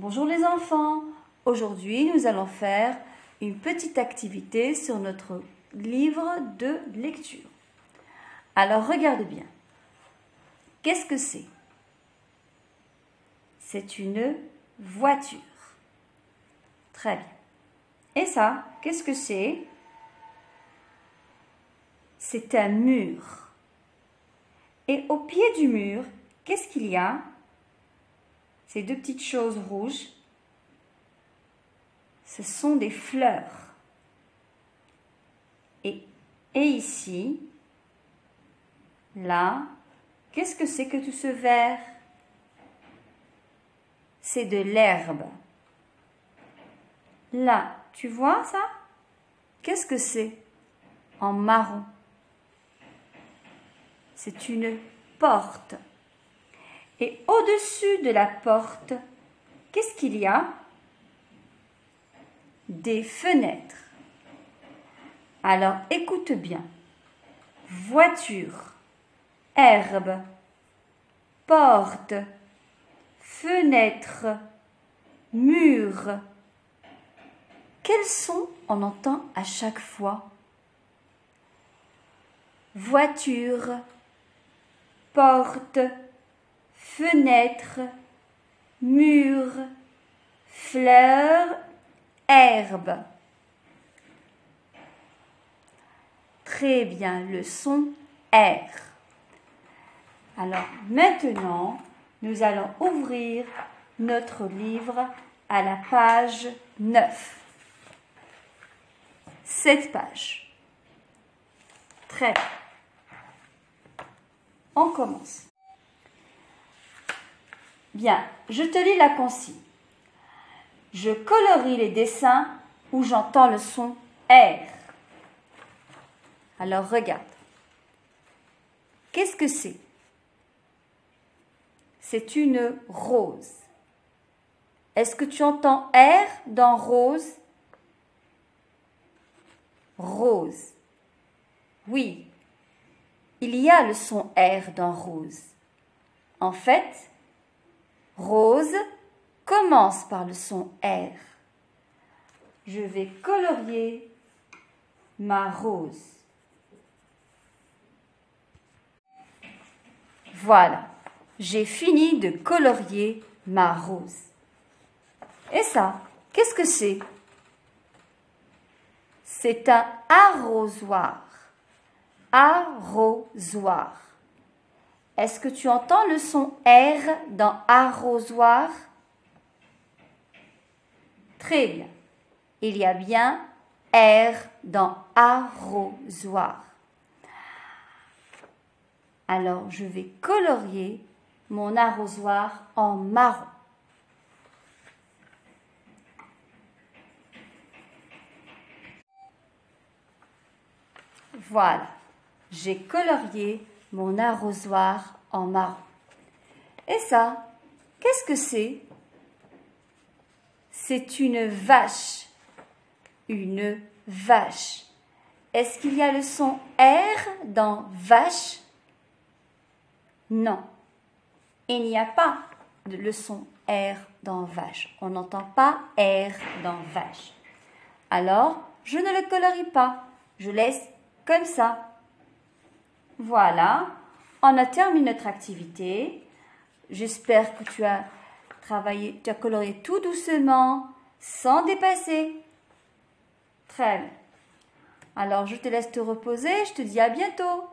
Bonjour les enfants. Aujourd'hui, nous allons faire une petite activité sur notre livre de lecture. Alors, regardez bien. Qu'est-ce que c'est? C'est une voiture. Très bien. Et ça, qu'est-ce que c'est? C'est un mur. Et au pied du mur, qu'est-ce qu'il y a? Ces deux petites choses rouges, ce sont des fleurs. Et, et ici, là, qu'est-ce que c'est que tout ce vert? C'est de l'herbe. Là, tu vois ça? Qu'est-ce que c'est? En marron. C'est une porte. Et au-dessus de la porte, qu'est-ce qu'il y a? Des fenêtres. Alors écoute bien. Voiture, herbe, porte, fenêtre, mur. Quels sons on entend à chaque fois? Voiture, porte, fenêtre, mur, fleurs, herbe. Très bien, le son R. Alors maintenant, nous allons ouvrir notre livre à la page 9. Cette page. Très bien. On commence. Bien, je te lis la consigne. Je colorie les dessins où j'entends le son R. Alors regarde. Qu'est-ce que c'est? C'est une rose. Est-ce que tu entends R dans rose? Rose. Oui, il y a le son R dans rose. En fait, rose commence par le son R. Je vais colorier ma rose. Voilà, j'ai fini de colorier ma rose. Et ça, qu'est-ce que c'est? C'est un arrosoir. Arrosoir. Est-ce que tu entends le son R dans arrosoir? Très bien. Il y a bien R dans arrosoir. Alors, je vais colorier mon arrosoir en marron. Voilà, j'ai colorié mon arrosoir en marron. Et ça, qu'est-ce que c'est? C'est une vache. Une vache. Est-ce qu'il y a le son R dans vache? Non. Il n'y a pas le son R dans vache. On n'entend pas R dans vache. Alors, je ne le colorie pas. Je laisse comme ça. Voilà, on a terminé notre activité. J'espère que tu as travaillé, tu as coloré tout doucement, sans dépasser. Très bien. Alors, je te laisse te reposer. Je te dis à bientôt.